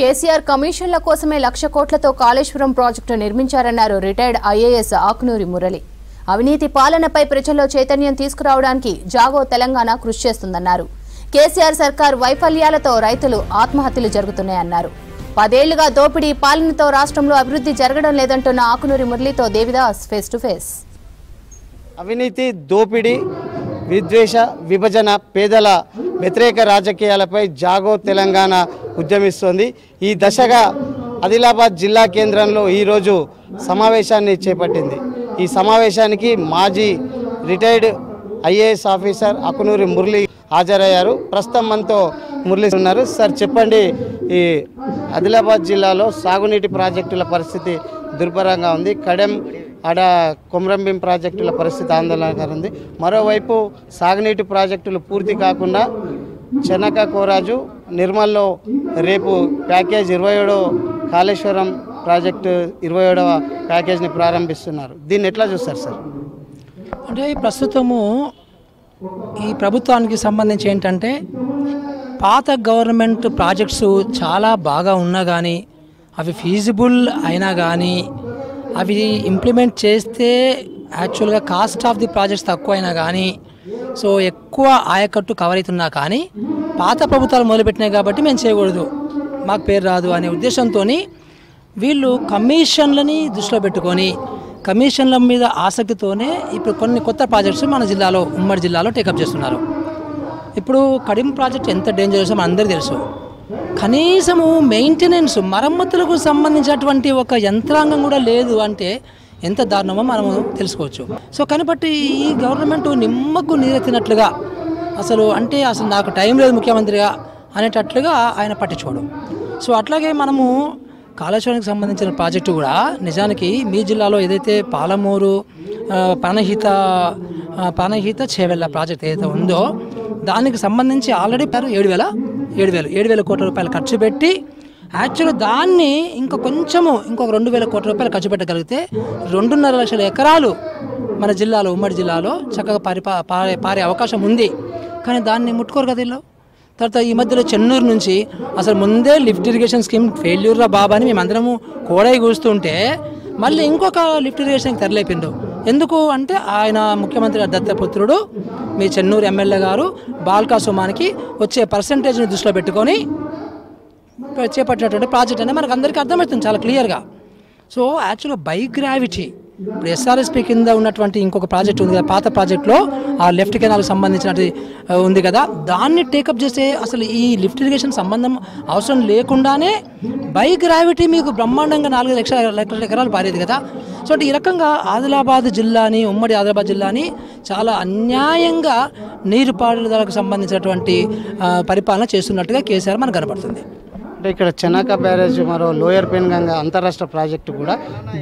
కేసీఆర్ కమిషన్ల కోసమే లక్ష కోట్లతో కాళేశ్వరం ప్రాజెక్టు నిర్మించారన్నారు రిటైర్డ్ ఐఏఎస్ ఆకునూరి మురళి. అవినీతి పాలనపై ప్రజల్లో చైతన్యం తీసుకురావడానికి జాగో తెలంగాణ కృషి చేస్తుందన్నారు. కేసీఆర్ సర్కార్ వైఫల్యాలతో రైతులు ఆత్మహత్యలు జరుగుతున్నాయన్నారు. పదేళ్ళుగా దోపిడీ పాలనతో రాష్ట్రంలో అభివృద్ధి జరగడం లేదంటున్న ఆకునూరి మురళితో దేవిదాస్ ఫేస్ టు ఫేస్. అవినీతి దోపిడీ విద్వేష విభజన పేదల వ్యతిరేక రాజకీయాలపై జాగో తెలంగాణ ఉద్యమిస్తోంది. ఈ దశగా ఆదిలాబాద్ జిల్లా కేంద్రంలో ఈరోజు సమావేశాన్ని చేపట్టింది. ఈ సమావేశానికి మాజీ retired IAS officer Akunuri Murali హాజరయ్యారు. ప్రస్తుతం మనతో మురళి ఉన్నారు. సార్ చెప్పండి ఈ ఆదిలాబాద్ జిల్లాలో సాగునీటి ప్రాజెక్టుల పరిస్థితి దుర్భరంగా ఉంది. కడెం ఆడ కొమరంభీం ప్రాజెక్టుల పరిస్థితి ఆందోళనకరంగా ఉంది. మరోవైపు సాగునీటి ప్రాజెక్టులు పూర్తి కాకుండా చెనక కోరాజు నిర్మల్లో రేపు ప్యాకేజ్ ఇరవై ఏడో కాళేశ్వరం ప్రాజెక్టు ఇరవై ఏడవ ప్యాకేజ్ని ప్రారంభిస్తున్నారు. దీన్ని ఎట్లా చూస్తారు సార్? అంటే ప్రస్తుతము ఈ ప్రభుత్వానికి సంబంధించి ఏంటంటే పాత గవర్నమెంట్ ప్రాజెక్ట్స్ చాలా బాగా ఉన్నా కానీ అవి ఫీజిబుల్ అయినా కానీ అవి ఇంప్లిమెంట్ చేస్తే యాక్చువల్గా కాస్ట్ ఆఫ్ ది ప్రాజెక్ట్స్ తక్కువైనా కానీ సో ఎక్కువ ఆయకట్టు కవర్ అవుతున్నా కానీ పాత ప్రభుత్వాలు మొదలుపెట్టినాయి కాబట్టి మేము చేయకూడదు. మాకు పేరు రాదు అనే ఉద్దేశంతో వీళ్ళు కమిషన్లని దృష్టిలో పెట్టుకొని కమిషన్ల మీద ఆసక్తితోనే ఇప్పుడు కొన్ని కొత్త ప్రాజెక్ట్స్ మన జిల్లాలో ఉమ్మడి జిల్లాలో టేకప్ చేస్తున్నారు. ఇప్పుడు కడిం ప్రాజెక్ట్ ఎంత డేంజరస్ మన అందరికీ తెలుసు. కనీసము మెయింటెనెన్స్ మరమ్మతులకు సంబంధించినటువంటి ఒక యంత్రాంగం కూడా లేదు అంటే ఎంత దారుణమో మనము తెలుసుకోవచ్చు. సో కనబట్టి ఈ గవర్నమెంట్ నిమ్మకు నీరెత్తినట్లుగా అసలు అంటే అసలు నాకు టైం లేదు ముఖ్యమంత్రిగా అనేటట్లుగా ఆయన పట్టించుకోవడం సో అట్లాగే మనము కాళేశ్వరానికి సంబంధించిన ప్రాజెక్టు కూడా నిజానికి మీ జిల్లాలో ఏదైతే పాలమూరు ఆ, పనహిత పనహిత చేవెళ్ళ ప్రాజెక్ట్ ఏదైతే ఉందో దానికి సంబంధించి ఆల్రెడీ పేరు ఏడు వేల ఏడు వేలు ఏడు వేల కోట్ల రూపాయలు ఖర్చు పెట్టి యాక్చువల్ దాన్ని ఇంకా కొంచెము ఇంకొక రెండు వేల కోట్ల రూపాయలు ఖర్చు పెట్టగలిగితే రెండున్నర లక్షల ఎకరాలు మన జిల్లాలో ఉమ్మడి జిల్లాలో చక్కగా పరిపా పారే పారే అవకాశం ఉంది. కానీ దాన్ని ముట్టుకోరు కదా వీళ్ళు. తర్వాత ఈ మధ్యలో చెన్నూరు నుంచి అసలు ముందే లిఫ్ట్ ఇరిగేషన్ స్కీమ్ ఫెయిల్యూర్రా బాబా అని మేమందరము కోడై కూస్తుంటే మళ్ళీ ఇంకొక లిఫ్ట్ ఇరిగేషన్కి తెరలేపిండు. ఎందుకు అంటే ఆయన ముఖ్యమంత్రి దత్తపుత్రుడు మీ చెన్నూరు ఎమ్మెల్యే గారు బాల్కా సుమానికి వచ్చే పర్సంటేజ్ని దృష్టిలో పెట్టుకొని చేపట్టినటువంటి ప్రాజెక్ట్ అనేది మనకు అందరికీ అర్థమవుతుంది చాలా క్లియర్గా. సో యాక్చువల్గా బై గ్రావిటీ ఇప్పుడు ఎస్ఆర్ఎస్పి కింద ఉన్నటువంటి ఇంకొక ప్రాజెక్ట్ ఉంది కదా పాత ప్రాజెక్ట్లో ఆ లెఫ్ట్ కెనాల్కి సంబంధించినది ఉంది కదా దాన్ని టేకప్ చేసే అసలు ఈ లిఫ్ట్ ఇరిగేషన్ సంబంధం అవసరం లేకుండానే బై గ్రావిటీ మీకు బ్రహ్మాండంగా నాలుగు లక్షల లక్షల ఎకరాలు పారేది కదా సో అంటే ఈ రకంగా ఆదిలాబాద్ జిల్లాని ఉమ్మడి ఆదిలాబాద్ జిల్లాని చాలా అన్యాయంగా నీరుపారుదలకు సంబంధించినటువంటి ఆ, పరిపాలన చేస్తున్నట్టుగా కేసీఆర్ మనకు కనపడుతుంది. అంటే ఇక్కడ చెనాక బ్యారేజ్ మరో లోయర్ పెన్గంగా అంతరాష్ట్ర ప్రాజెక్టు కూడా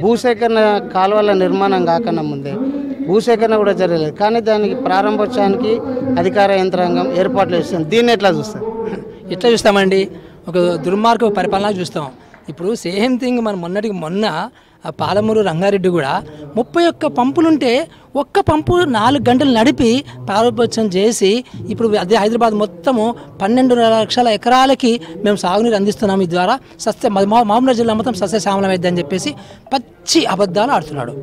భూసేకరణ కాలువల నిర్మాణం కాకన్నా ముందే భూసేకరణ కూడా జరగలేదు. కానీ దానికి ప్రారంభోత్సవానికి అధికార యంత్రాంగం ఏర్పాట్లు చేస్తుంది. దీన్ని ఎట్లా చూస్తారు? ఎట్లా చూస్తామండి? ఒక దుర్మార్గ పరిపాలన చూస్తాం. ఇప్పుడు సేమ్ థింగ్ మనం మొన్నటికి మొన్న పాలమూరు రంగారెడ్డి కూడా ముప్పై ఒక్క పంపులుంటే ఒక్క పంపు నాలుగు గంటలు నడిపి ప్రారంభోత్సవం చేసి ఇప్పుడు అదే హైదరాబాద్ మొత్తము పన్నెండు లక్షల ఎకరాలకి మేము సాగునీరు అందిస్తున్నాం ఈ ద్వారా సస్య మామూలు జిల్లా మొత్తం సస్యశ్యామలమైద్ది అని చెప్పేసి పచ్చి అబద్ధాలు ఆడుతున్నాడు.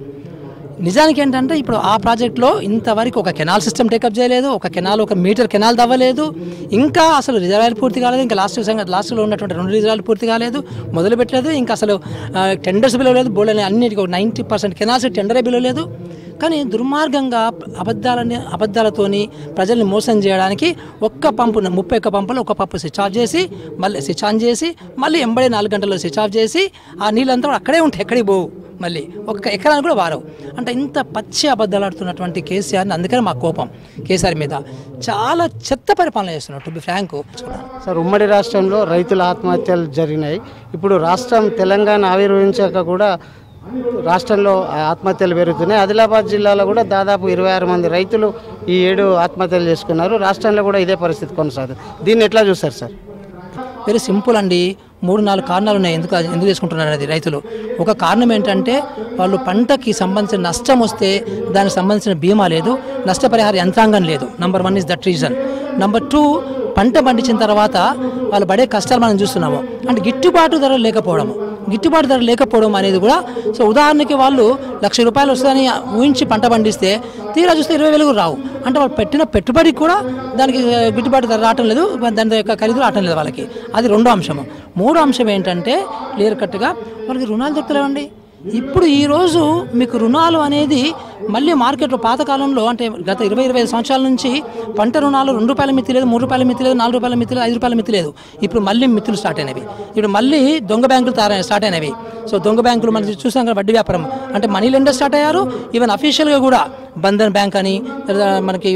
నిజానికి ఏంటంటే ఇప్పుడు ఆ ప్రాజెక్ట్లో ఇంతవరకు ఒక కెనాల్ సిస్టమ్ టేకప్ చేయలేదు ఒక కెనాల్ ఒక మీటర్ కెనాల్ తవ్వలేదు ఇంకా అసలు రిజర్వాయర్ పూర్తి కాలేదు ఇంకా లాస్ట్ సంగతి లాస్ట్లో ఉన్నటువంటి రెండు రిజర్వాయర్ పూర్తి కాలేదు మొదలు పెట్టలేదు ఇంకా అసలు టెండర్స్ టెండర్స్ బిలవలేదు బోర్డు అన్నిటికీ ఒక నైంటీ పర్సెంట్ కెనాల్స్ టెండరే బిలవలేదు కానీ దుర్మార్గంగా అబద్ధాలని అబద్ధాలతోని ప్రజల్ని మోసం చేయడానికి ఒక్క పంపు ముప్పై ఒక్క పంపులో ఒక పంపు స్విచ్ ఆఫ్ చేసి మళ్ళీ స్విచ్ ఆన్ చేసి మళ్ళీ ఎంబడే నాలుగు గంటల్లో స్విచ్ ఆఫ్ చేసి ఆ నీళ్ళంతా కూడా అక్కడే ఉంటాయి ఎక్కడికి పోవు మళ్ళీ. ఒక ఎకరానికి కూడా వారవు. అంటే ఇంత పచ్చి అబద్ధాలు ఆడుతున్నటువంటి కేసీఆర్ని అందుకని మా కోపం కేసీఆర్ మీద. చాలా చెత్త పరిపాలన చేస్తున్నారు టు బి ఫ్రాంక్. సార్ ఉమ్మడి రాష్ట్రంలో రైతుల ఆత్మహత్యలు జరిగినాయి. ఇప్పుడు రాష్ట్రం తెలంగాణ ఆవిర్భవించాక కూడా రాష్ట్రంలో ఆత్మహత్యలు పెరుగుతున్నాయి. ఆదిలాబాద్ జిల్లాలో కూడా దాదాపు ఇరవై ఆరు మంది రైతులు ఈ ఏడు ఆత్మహత్యలు చేసుకున్నారు. రాష్ట్రంలో కూడా ఇదే పరిస్థితి కొనసాగుతుంది. దీన్ని ఎట్లా చూస్తారు సార్? వెరీ సింపుల్ అండి. మూడు నాలుగు కారణాలు ఉన్నాయి. ఎందుకు ఎందుకు చేసుకుంటున్నారు అనేది రైతులు. ఒక కారణం ఏంటంటే వాళ్ళు పంటకి సంబంధించిన నష్టం వస్తే దానికి సంబంధించిన బీమా లేదు. నష్టపరిహార యంత్రాంగం లేదు. Number one is that reason number two పంట పండించిన తర్వాత వాళ్ళు పడే కష్టాలు మనం చూస్తున్నాము. అంటే గిట్టుబాటు ధర లేకపోవడము. గిట్టుబాటు ధర లేకపోవడం అనేది కూడా సో ఉదాహరణకి వాళ్ళు లక్ష రూపాయలు వస్తుందని ఊహించి పంట పండిస్తే తీరా చూస్తే ఇరవై వేలకు రావు. అంటే వాళ్ళు పెట్టిన పెట్టుబడికి కూడా దానికి గిట్టుబాటు ధర రావటం లేదు దాని యొక్క ఖరీదు రావటం లేదు వాళ్ళకి. అది రెండో అంశము. మూడో అంశం ఏంటంటే క్లియర్ కట్గా వాళ్ళకి రుణాలు దొరకలేవండి ఇప్పుడు ఈరోజు మీకు రుణాలు అనేది మళ్ళీ మార్కెట్లో పాతకాలంలో అంటే గత ఇరవై ఇరవై ఐదు సంవత్సరాల నుంచి పంట రుణాలు రెండు రూపాయల మిత్తి లేదు మూడు రూపాయల మిత్తి లేదు నాలుగు రూపాయల మితి లేదు ఐదు రూపాయల మితి లేదు. ఇప్పుడు మళ్ళీ మిత్రులు స్టార్ట్ అయినవి. ఇప్పుడు మళ్ళీ దొంగ బ్యాంకులు తార స్టార్ట్ అయినవి. సో దొంగ బ్యాంకులు మనం చూసాం కదా వడ్డీ వ్యాపారం. అంటే మనీ లెండర్ స్టార్ట్ అయ్యారు. ఈవెన్ అఫీషియల్గా కూడా బంధన్ బ్యాంక్ అని మనకి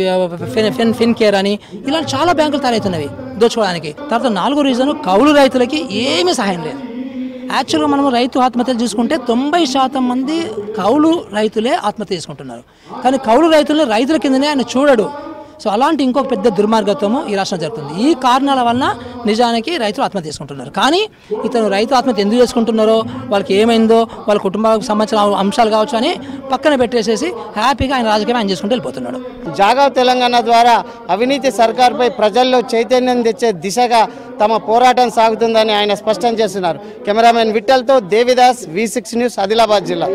ఫిన్ ఫిన్ ఫిన్ కేర్ అని ఇలాంటి చాలా బ్యాంకులు తయారవుతున్నవి దోచుకోవడానికి. తర్వాత నాలుగో రీజన్ కౌలు రైతులకి ఏమీ సహాయం లేదు. యాక్చువల్గా మనం రైతు ఆత్మహత్యలు చూసుకుంటే తొంభై శాతం మంది కౌలు రైతులే ఆత్మహత్య చేసుకుంటున్నారు. కానీ కౌలు రైతులు రైతుల కిందనే ఆయన చూడడు. సో అలాంటి ఇంకొక పెద్ద దుర్మార్గత్వము ఈ రాష్ట్రం జరుగుతుంది. ఈ కారణాల వలన నిజానికి రైతులు ఆత్మహత్య చేసుకుంటున్నారు. కానీ ఇతను రైతు ఆత్మహత్య ఎందుకు చేసుకుంటున్నారో వాళ్ళకి ఏమైందో వాళ్ళ కుటుంబాలకు సంబంధించిన అంశాలు కావచ్చు అని పక్కన పెట్టేసేసి హ్యాపీగా ఆయన రాజకీయం ఆయన చేసుకుంటూ వెళ్ళిపోతున్నాడు. జాగవ్ తెలంగాణ ద్వారా అవినీతి సర్కార్పై ప్రజల్లో చైతన్యం తెచ్చే దిశగా తమ పోరాటం సాగుతుందని ఆయన స్పష్టం చేస్తున్నారు. Cameraman విఠల్తో Devidas V six news Adilabad జిల్లా.